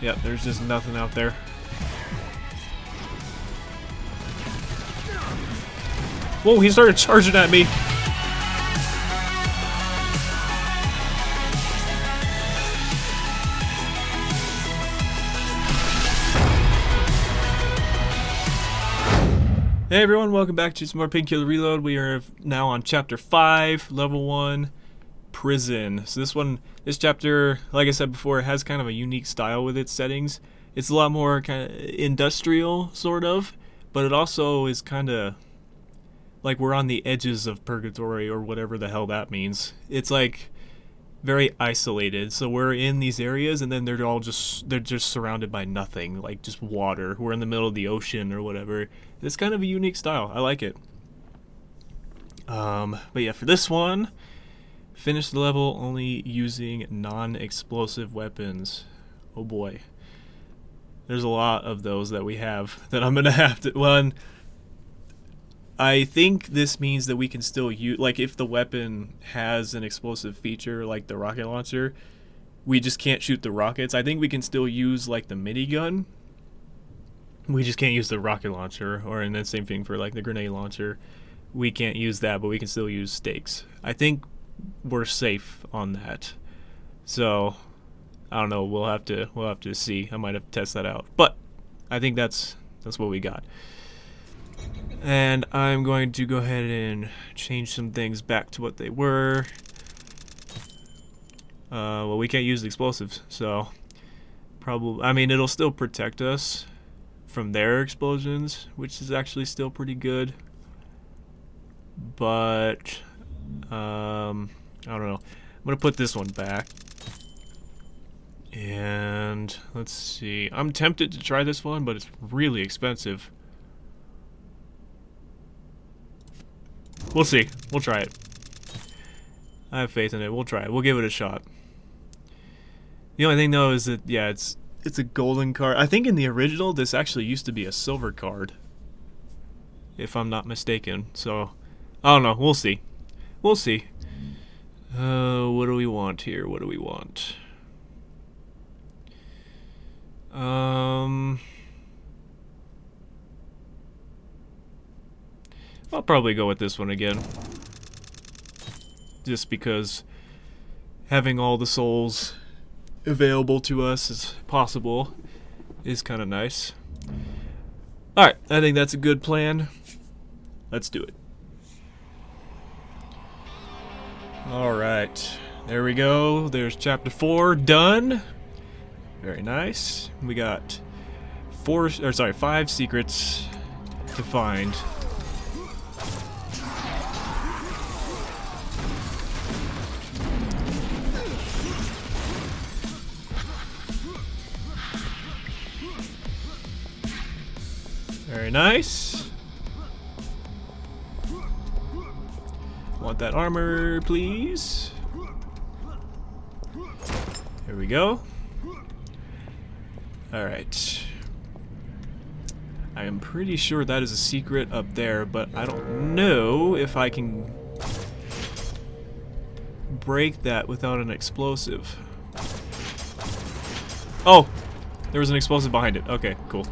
Yep, there's just nothing out there. Whoa, he started charging at me. Hey everyone, welcome back to some more Painkiller Reload. We are now on chapter 5, level 1, Prison. So this one, this chapter, like I said before, has kind of a unique style with its settings. It's a lot more kind of industrial, sort of, but it also is kind of like we're on the edges of purgatory or whatever the hell that means. It's like very isolated. So we're in these areas and then they're all just they're just surrounded by nothing, like just water. We're in the middle of the ocean or whatever. It's kind of a unique style. I like it. Um, but yeah, for this one, finish the level only using non-explosive weapons. Oh boy. There's a lot of those that we have that I'm gonna have to. Well, I think this means that we can still use, like, if the weapon has an explosive feature, like the rocket launcher, we just can't shoot the rockets. I think we can still use, like, the minigun. We just can't use the rocket launcher, or and then same thing for, like, the grenade launcher. We can't use that, but we can still use stakes. I think we're safe on that. So, I don't know. We'll have to we'll have to see. I might have to test that out. But I think that's that's what we got. And I'm going to go ahead and change some things back to what they were. Uh, well, we can't use the explosives, so probably. I mean, it'll still protect us from their explosions, which is actually still pretty good. But um, I don't know. I'm gonna put this one back. And let's see. I'm tempted to try this one, but it's really expensive. We'll see. We'll try it. I have faith in it. We'll try it. We'll give it a shot. The only thing though is that yeah, it's it's a golden card. I think in the original this actually used to be a silver card. If I'm not mistaken. So I don't know. We'll see. We'll see. Uh, what do we want here? What do we want? Um I'll probably go with this one again. Just because having all the souls available to us as possible is kind of nice. Alright, I think that's a good plan. Let's do it. Alright, there we go. There's chapter 4 done. Very nice. We got four, or sorry, five secrets to find. Very nice. That armor, please? Here we go. Alright. I am pretty sure that is a secret up there, but I don't know if I can break that without an explosive. Oh! There was an explosive behind it. Okay, cool.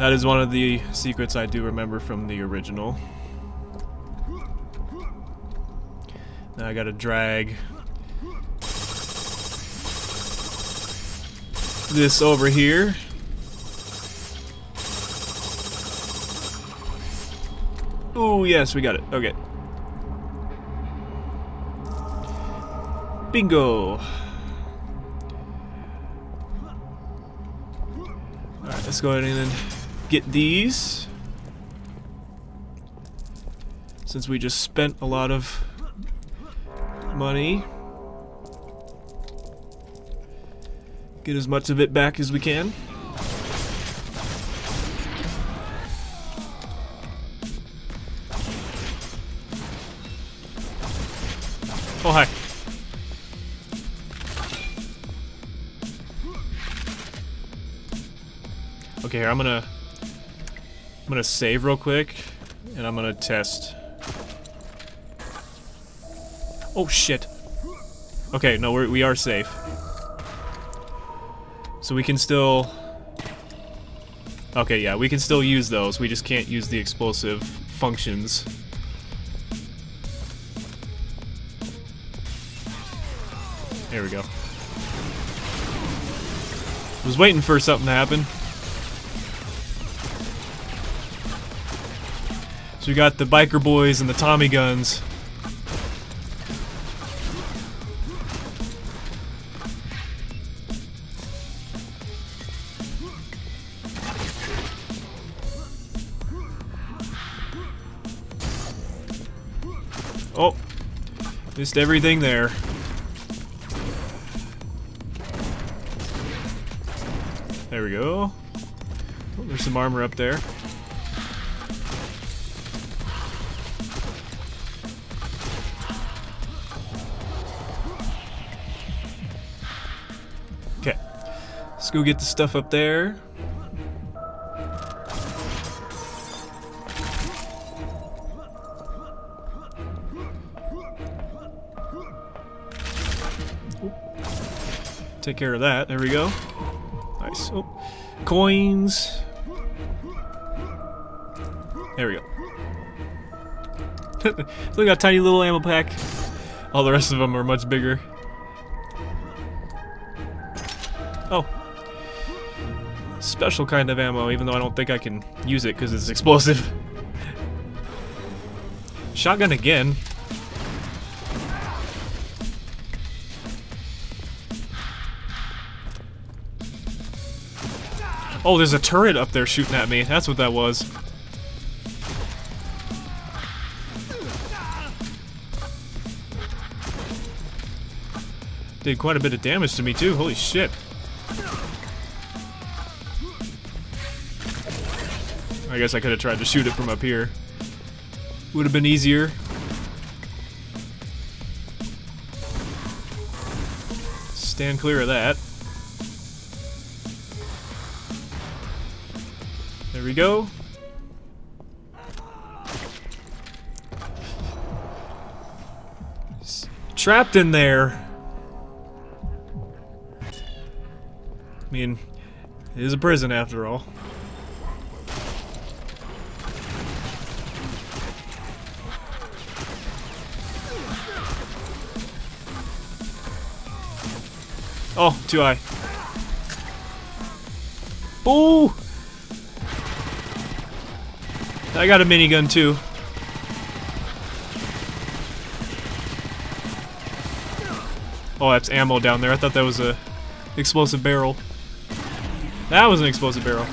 That is one of the secrets I do remember from the original. Now I gotta drag this over here. Oh yes, we got it. Okay. Bingo! Alright, let's go ahead and get these. Since we just spent a lot of money. Get as much of it back as we can. Oh, hi. Okay, I'm gonna I'm gonna save real quick, and I'm gonna test. Oh shit. Okay, no, we're, we are safe. So we can still... Okay, yeah, we can still use those. We just can't use the explosive functions. There we go. Was waiting for something to happen. We got the biker boys and the Tommy guns. Oh, missed everything there. There we go. Oh, there's some armor up there. Let's go get the stuff up there. Take care of that. There we go. Nice. Oh. Coins. There we go. we got tiny little ammo pack. All the rest of them are much bigger. Special kind of ammo, even though I don't think I can use it because it's explosive. Shotgun again. Oh, there's a turret up there shooting at me. That's what that was. Did quite a bit of damage to me too. Holy shit. I guess I could have tried to shoot it from up here. Would have been easier. Stand clear of that. There we go. Trapped in there. I mean, it is a prison after all. Oh, too high. Ooh! I got a minigun too. Oh, that's ammo down there. I thought that was a explosive barrel. That was an explosive barrel.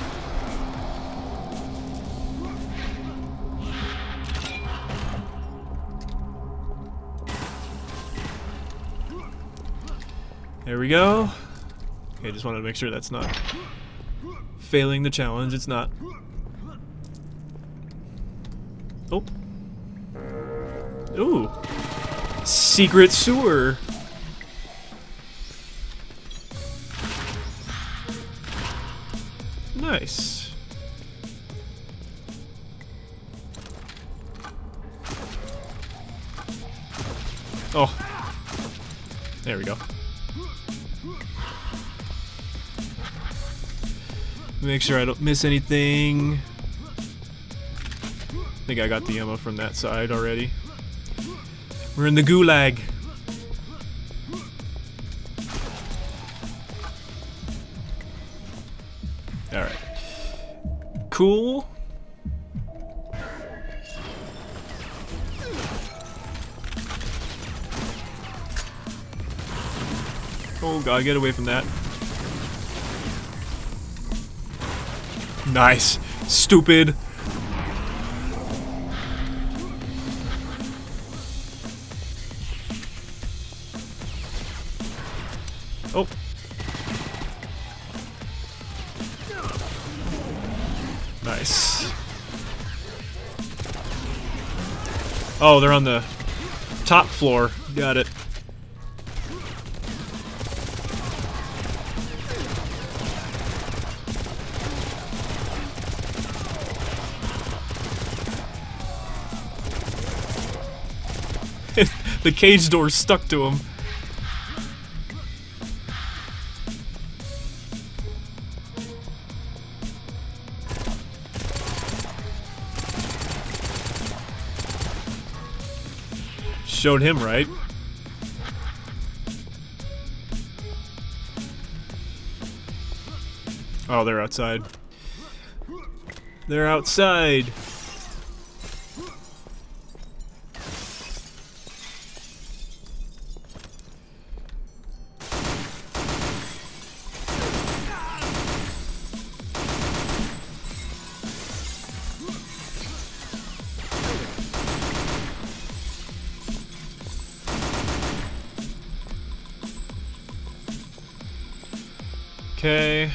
There we go. Okay, just wanted to make sure that's not failing the challenge. It's not. Oh. Ooh. Secret sewer. Nice. Oh. There we go. Make sure I don't miss anything I think I got the ammo from that side already. We're in the gulag. Alright. Cool. Oh god, get away from that. Nice. Stupid. Oh. Nice. Oh, they're on the top floor. Got it. the cage door stuck to him. Showed him right. Oh, they're outside. They're outside. Okay.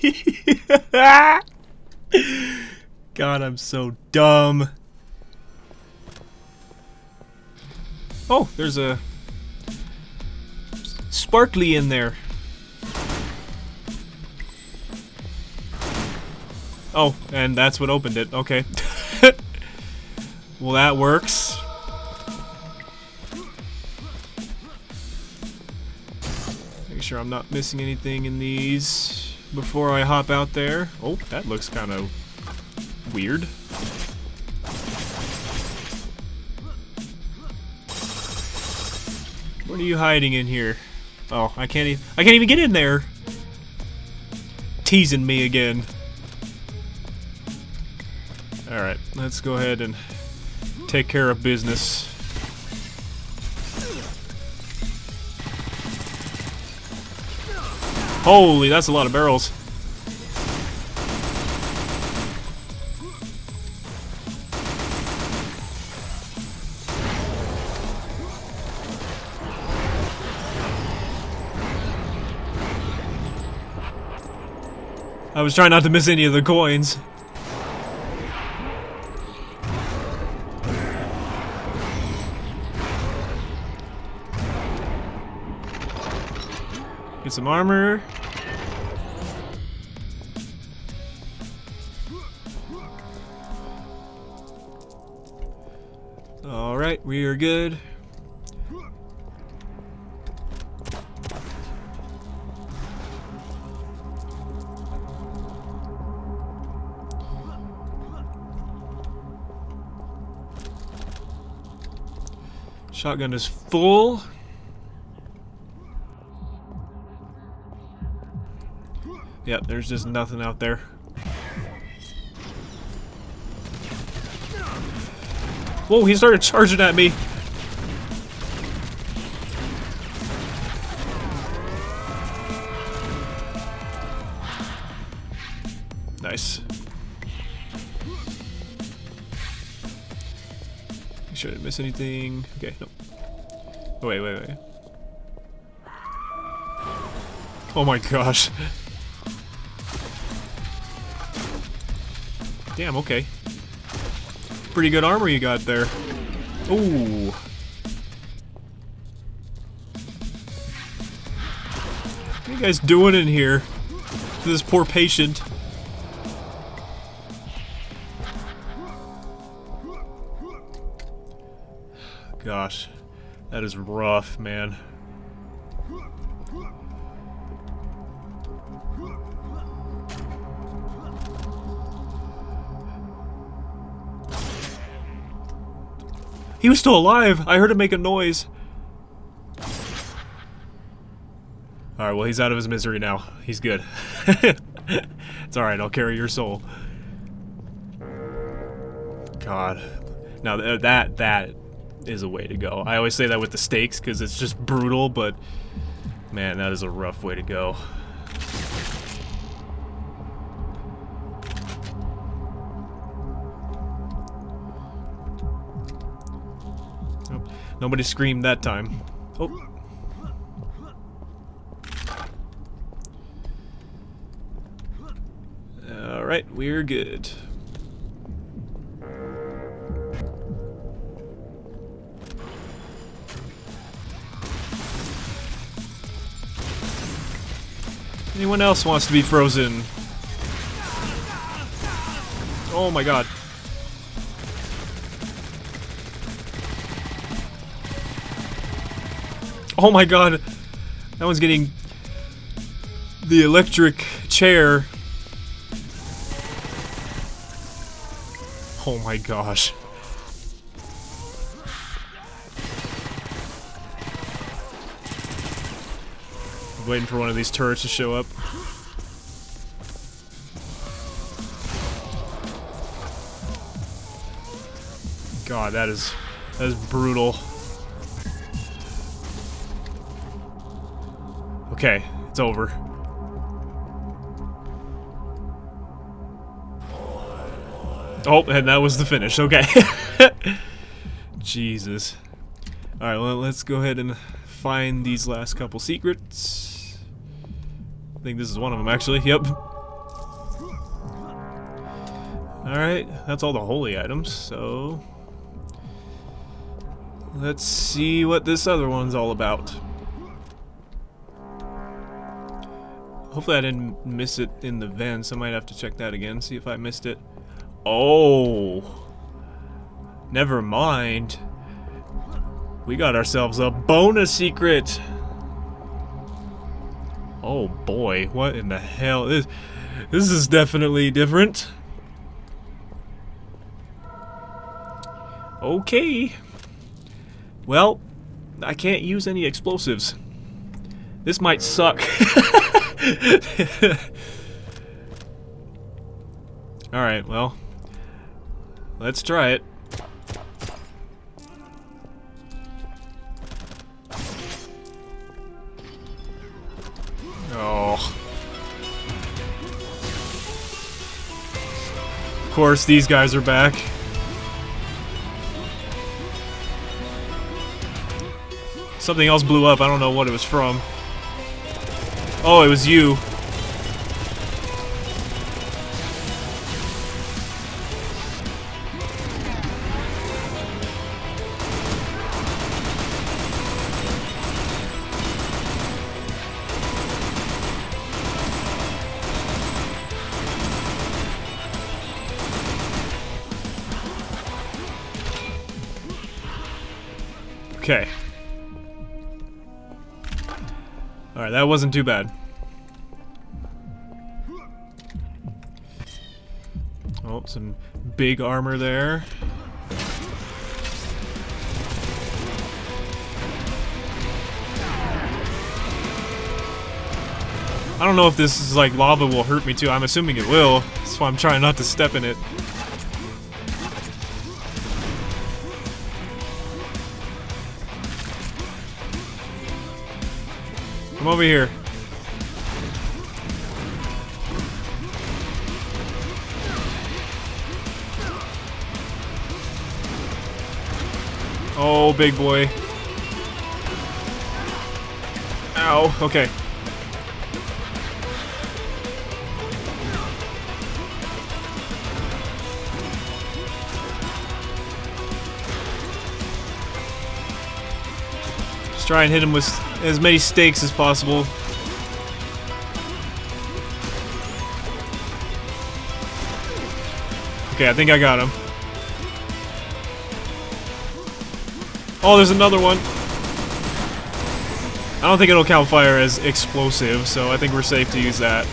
God, I'm so dumb. Oh, there's a sparkly in there. Oh, and that's what opened it. Okay. well, that works. Make sure I'm not missing anything in these before I hop out there. Oh, that looks kind of weird. What are you hiding in here? Oh, I can't even I can't even get in there. Teasing me again. Alright, let's go ahead and take care of business. Holy, that's a lot of barrels. I was trying not to miss any of the coins. Get some armor. Alright, we are good. Shotgun is full. Yep, there's just nothing out there. Whoa, he started charging at me. Nice. Make sure I didn't miss anything. Okay, no. Oh, wait, wait, wait. Oh my gosh. Damn, okay. Pretty good armor you got there. Ooh. What are you guys doing in here? To this poor patient. Gosh. That is rough, man. He was still alive! I heard him make a noise. Alright, well he's out of his misery now. He's good. it's alright, I'll carry your soul. God. Now th that, that is a way to go. I always say that with the stakes because it's just brutal, but man, that is a rough way to go. Nobody screamed that time. Oh. Alright, we're good. Anyone else wants to be frozen? Oh my god. Oh my god. That one's getting the electric chair. Oh my gosh. waiting for one of these turrets to show up. God, that is that is brutal. Okay, it's over. Oh, and that was the finish. Okay. Jesus. Alright, well, let's go ahead and find these last couple secrets. I think this is one of them, actually. Yep. Alright, that's all the holy items, so... Let's see what this other one's all about. Hopefully I didn't miss it in the vents. I might have to check that again, see if I missed it. Oh! Never mind. We got ourselves a bonus secret! Oh boy, what in the hell? This, this is definitely different. Okay. Well, I can't use any explosives. This might suck. Alright, well. Let's try it. Oh. Of course, these guys are back. Something else blew up. I don't know what it was from. Oh, it was you. Okay. Alright, that wasn't too bad. Oh, some big armor there. I don't know if this is like lava will hurt me too. I'm assuming it will. That's why I'm trying not to step in it. Over here. Oh, big boy. Ow, okay. Just try and hit him with as many stakes as possible. Okay, I think I got him. Oh, there's another one. I don't think it'll count fire as explosive, so I think we're safe to use that.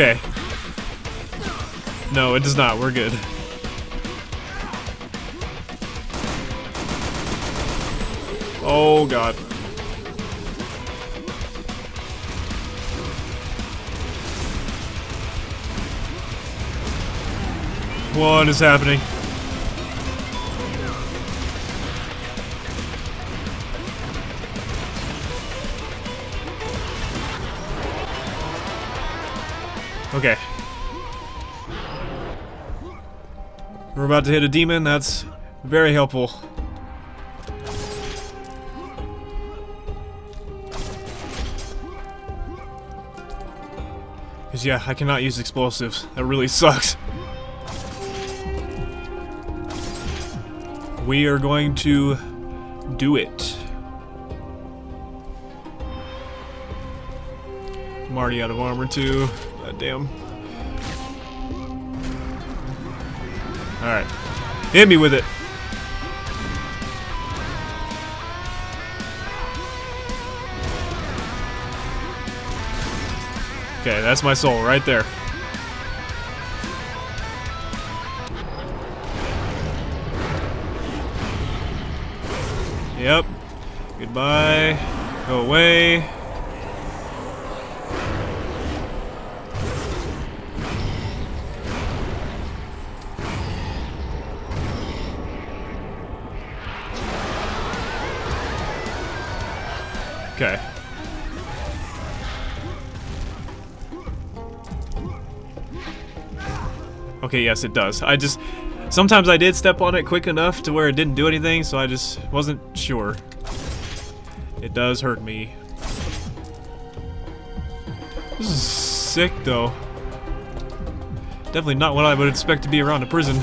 Okay. No, it does not. We're good. Oh, God. What is happening? Okay. We're about to hit a demon, that's very helpful. Because yeah, I cannot use explosives. That really sucks. We are going to do it. I'm already out of armor too. God damn. Alright. Hit me with it. Okay, that's my soul right there. Yep. Goodbye. Go away. Okay. Okay, yes, it does. I just... Sometimes I did step on it quick enough to where it didn't do anything, so I just wasn't sure. It does hurt me. This is sick, though. Definitely not what I would expect to be around a prison.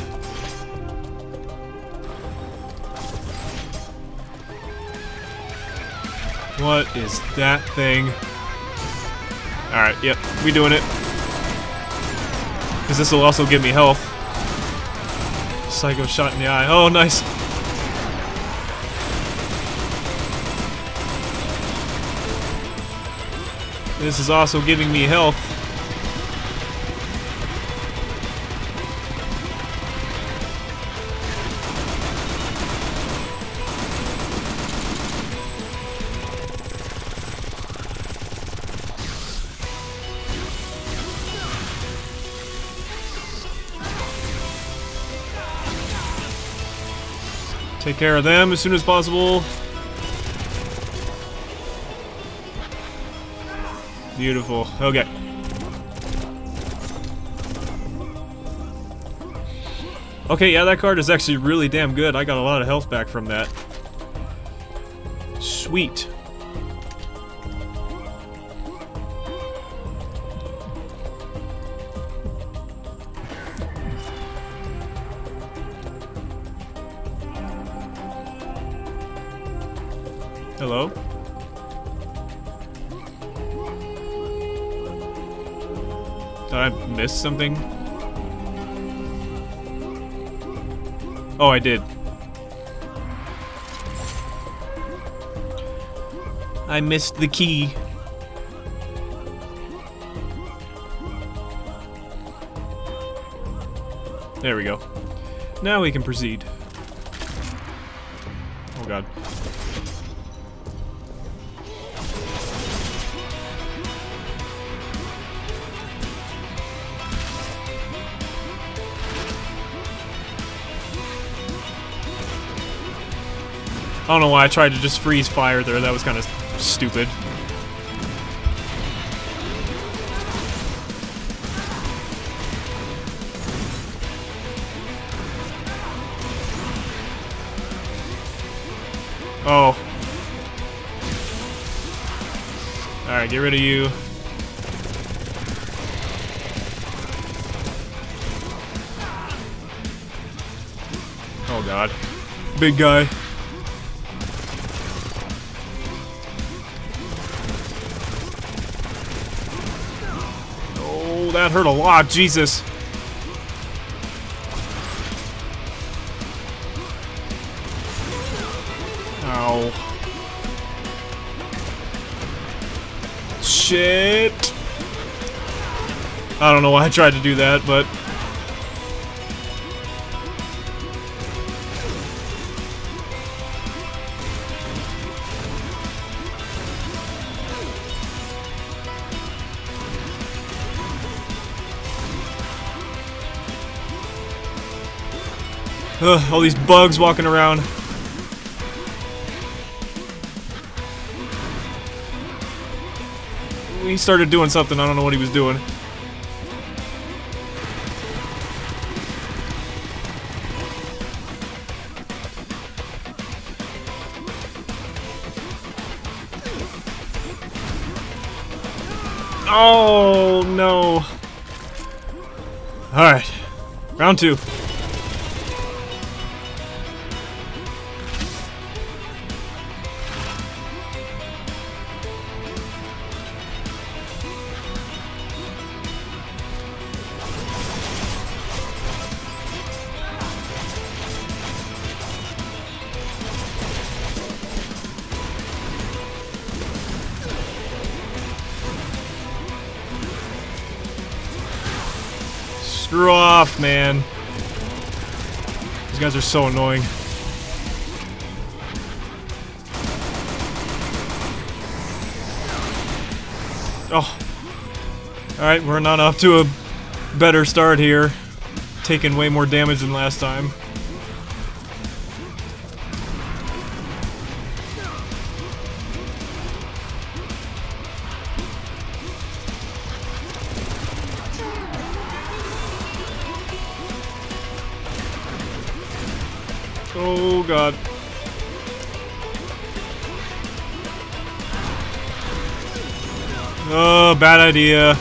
What is that thing? Alright, yep, we doing it. Because this will also give me health. Psycho shot in the eye. Oh, nice. This is also giving me health. Take care of them as soon as possible. Beautiful. Okay. Okay, yeah, that card is actually really damn good. I got a lot of health back from that. Sweet. Something? Oh, I did. I missed the key. There we go. Now we can proceed. Oh god. I don't know why I tried to just freeze fire there. That was kind of stupid. Oh. Alright, get rid of you. Oh god. Big guy. That hurt a lot, Jesus. Ow. Shit. I don't know why I tried to do that, but... Ugh, all these bugs walking around. He started doing something, I don't know what he was doing. Oh, no. Alright. Round two. Screw off, man. These guys are so annoying. Oh. Alright, we're not off to a better start here. Taking way more damage than last time. Bad idea.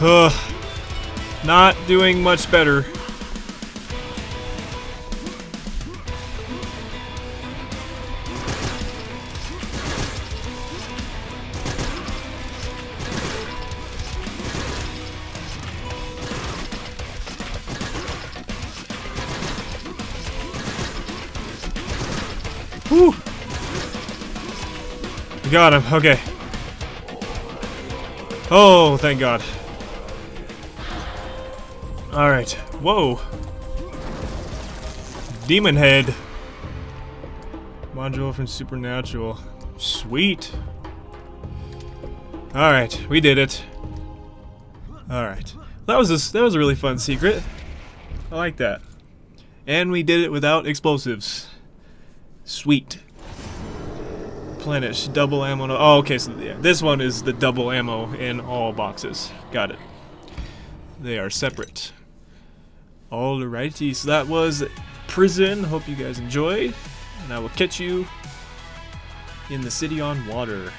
Ugh. Not doing much better. Got him. Okay. Oh, thank God. Alright. Whoa. Demon Head. Module from Supernatural. Sweet. Alright, we did it. Alright. That was a, that was a really fun secret. I like that. And we did it without explosives. Sweet. Plenish, double ammo. No oh, okay, so yeah, this one is the double ammo in all boxes. Got it. They are separate. Alrighty, so that was Prison. Hope you guys enjoyed. And I will catch you in the City on Water.